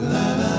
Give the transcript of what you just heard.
Love. la.